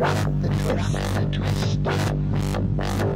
rock, the twist, the twist.